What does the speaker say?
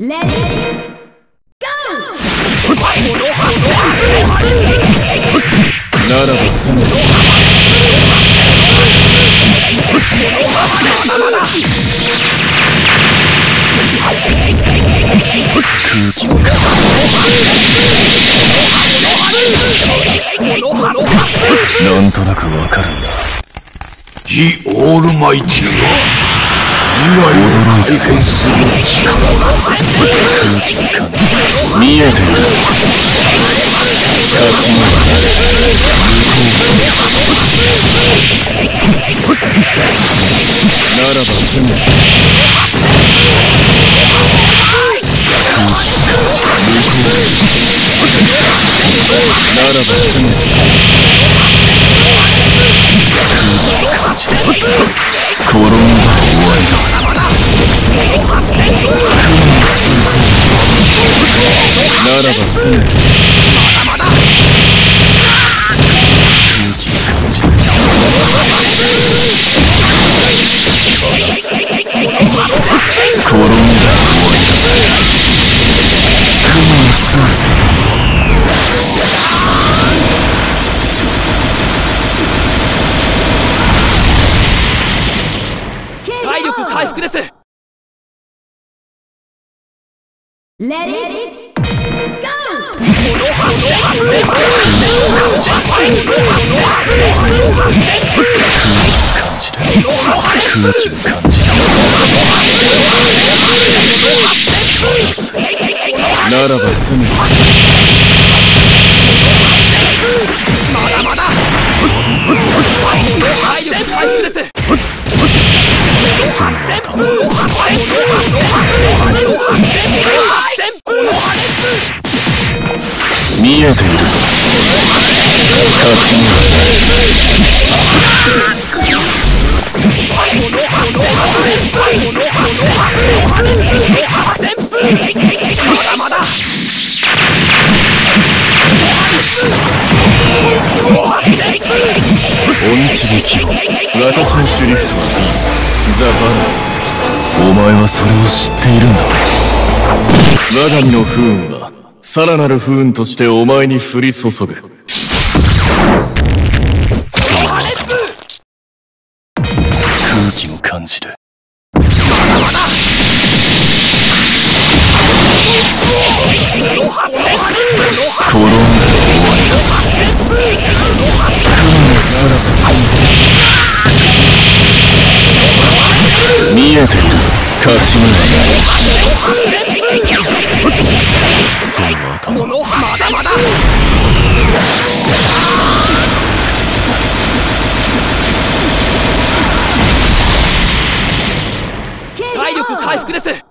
ならばすぐなんとなくわかるんだジ・オールマイティが未来を改変する。力空気に感じ見えている。ぞ勝ちにはなる。ならばすぐ空気に感じ向こうならばすぐ空ならばすぐ空気が感じる転んだ終わりだぜ雲のスーツ体力回復です Let it go! 感じる空気を感じるならばすぐ体見えているぞ。勝ちに。はなる鬼ちびきを私のシュリフトはザ・バランス。お前はそれを知っているんだ。我が身の不運はさらなる不運としてお前に降り注ぐ空気の感じで。転んだら終わりだぞ雲のすらす見えているぞ勝ちにはないのまだまだ。体力回復です。